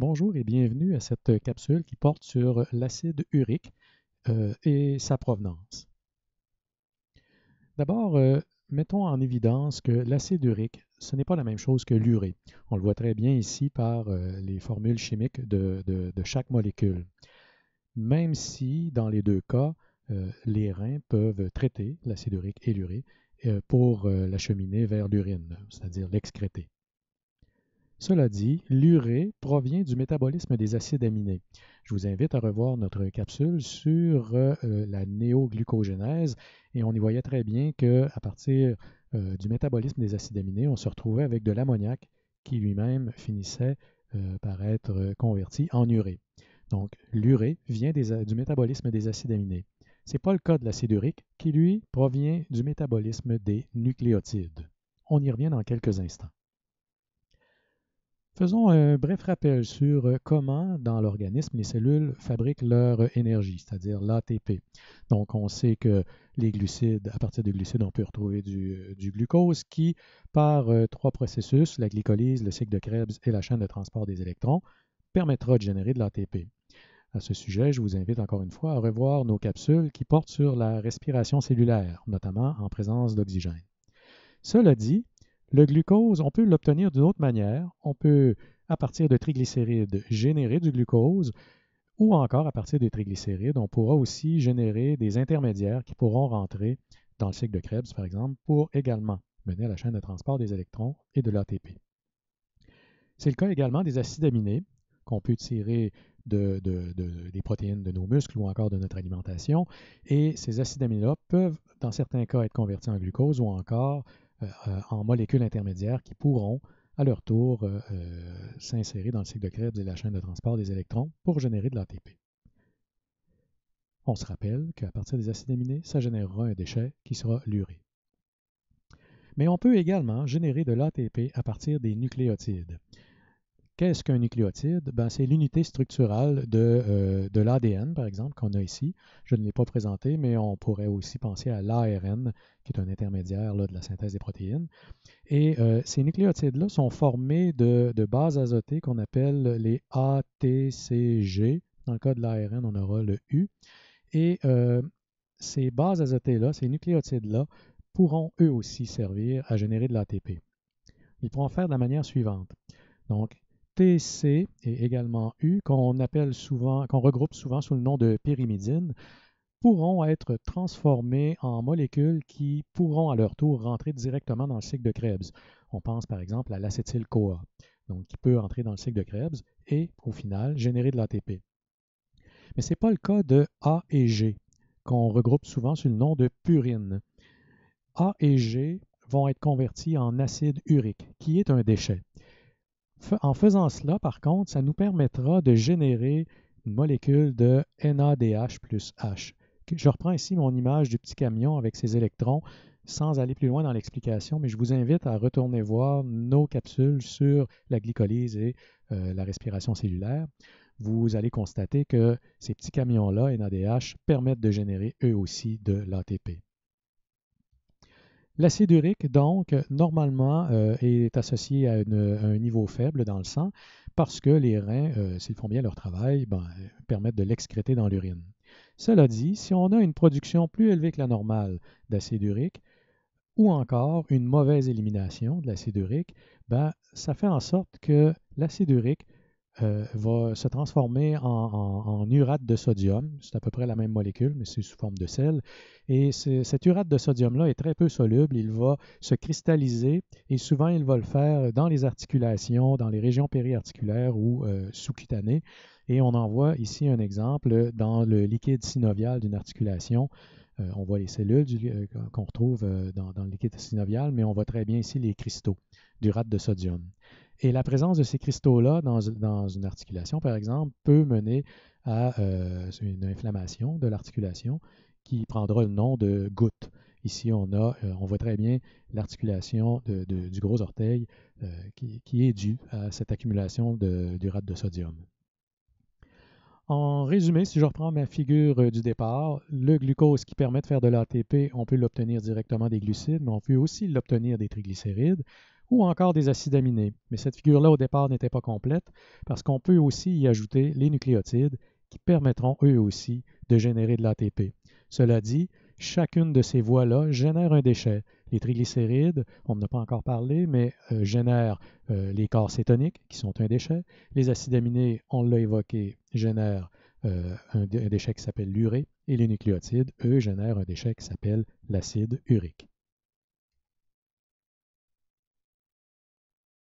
Bonjour et bienvenue à cette capsule qui porte sur l'acide urique euh, et sa provenance. D'abord, euh, mettons en évidence que l'acide urique, ce n'est pas la même chose que l'urée. On le voit très bien ici par euh, les formules chimiques de, chaque molécule. Même si, dans les deux cas, les reins peuvent traiter l'acide urique et l'urée pour l'acheminer vers l'urine, c'est-à-dire l'excréter. Cela dit, l'urée provient du métabolisme des acides aminés. Je vous invite à revoir notre capsule sur euh, la néoglucogénèse et on y voyait très bien qu'à partir euh, du métabolisme des acides aminés, on se retrouvait avec de l'ammoniac qui lui-même finissait euh, par être converti en urée. Donc, l'urée vient du métabolisme des acides aminés. Ce n'est pas le cas de l'acide urique qui, lui, provient du métabolisme des nucléotides. On y revient dans quelques instants. Faisons un bref rappel sur euh, comment, dans l'organisme, les cellules fabriquent leur énergie, c'est-à-dire l'ATP. Donc, on sait que les glucides, à partir des glucides, on peut retrouver du, euh, glucose qui, par euh, trois processus, la glycolyse, le cycle de Krebs et la chaîne de transport des électrons, permettra de générer de l'ATP. À ce sujet, je vous invite encore une fois à revoir nos capsules qui portent sur la respiration cellulaire, notamment en présence d'oxygène. Cela dit, le glucose, on peut l'obtenir d'une autre manière. On peut, à partir de triglycérides, générer du glucose ou encore à partir des triglycérides, on pourra aussi générer des intermédiaires qui pourront rentrer dans le cycle de Krebs, par exemple, pour également mener à la chaîne de transport des électrons et de l'ATP. C'est le cas également des acides aminés qu'on peut tirer de, des protéines de nos muscles ou encore de notre alimentation. Et ces acides aminés-là peuvent, dans certains cas, être convertis en glucose ou encore en molécules intermédiaires qui pourront, à leur tour, euh, euh, s'insérer dans le cycle de Krebs et la chaîne de transport des électrons pour générer de l'ATP. On se rappelle qu'à partir des acides aminés, ça générera un déchet qui sera l'urée. Mais on peut également générer de l'ATP à partir des nucléotides. Qu'est-ce qu'un nucléotide? Ben, c'est l'unité structurale de, euh, l'ADN, par exemple, qu'on a ici. Je ne l'ai pas présenté, mais on pourrait aussi penser à l'ARN, qui est un intermédiaire de la synthèse des protéines. Et euh, ces nucléotides-là sont formés de, bases azotées qu'on appelle les ATCG. Dans le cas de l'ARN, on aura le U. Et euh, ces bases azotées-là, ces nucléotides-là, pourront eux aussi servir à générer de l'ATP. Ils pourront faire de la manière suivante. Donc, TC et également U, qu'on regroupe souvent sous le nom de pyrimidine, pourront être transformés en molécules qui pourront à leur tour rentrer directement dans le cycle de Krebs. On pense par exemple à l'acétyl-CoA, qui peut entrer dans le cycle de Krebs et au final générer de l'ATP. Mais ce n'est pas le cas de A et G, qu'on regroupe souvent sous le nom de purine. A et G vont être convertis en acide urique, qui est un déchet. En faisant cela, par contre, ça nous permettra de générer une molécule de NADH plus H. Je reprends ici mon image du petit camion avec ses électrons sans aller plus loin dans l'explication, mais je vous invite à retourner voir nos capsules sur la glycolyse et euh, la respiration cellulaire. Vous allez constater que ces petits camions-là, NADH, permettent de générer eux aussi de l'ATP. L'acide urique, donc, normalement, euh, est associé à, un niveau faible dans le sang parce que les reins, euh, s'ils font bien leur travail, ben, permettent de l'excréter dans l'urine. Cela dit, si on a une production plus élevée que la normale d'acide urique, ou encore une mauvaise élimination de l'acide urique, ben, ça fait en sorte que l'acide urique euh, va se transformer en, urate de sodium. C'est à peu près la même molécule, mais c'est sous forme de sel. Et cet urate de sodium-là est très peu soluble. Il va se cristalliser et souvent il va le faire dans les articulations, dans les régions périarticulaires ou euh, sous-cutanées. Et on en voit ici un exemple dans le liquide synovial d'une articulation. Euh, on voit les cellules qu'on retrouve dans, dans, le liquide synovial, mais on voit très bien ici les cristaux d'urate de sodium. Et la présence de ces cristaux-là dans, une articulation, par exemple, peut mener à euh, une inflammation de l'articulation qui prendra le nom de goutte. Ici, on, euh, voit très bien l'articulation du gros orteil euh, qui, est due à cette accumulation d'urate de, de sodium. En résumé, si je reprends ma figure du départ, le glucose qui permet de faire de l'ATP, on peut l'obtenir directement des glucides, mais on peut aussi l'obtenir des triglycérides ou encore des acides aminés. Mais cette figure-là, au départ, n'était pas complète parce qu'on peut aussi y ajouter les nucléotides qui permettront eux aussi de générer de l'ATP. Cela dit, chacune de ces voies-là génère un déchet. Les triglycérides, on n'en a pas encore parlé, mais euh, génèrent euh, les corps cétoniques, qui sont un déchet. Les acides aminés, on l'a évoqué, génèrent euh, un, un, déchet qui s'appelle l'urée. Et les nucléotides, eux, génèrent un déchet qui s'appelle l'acide urique.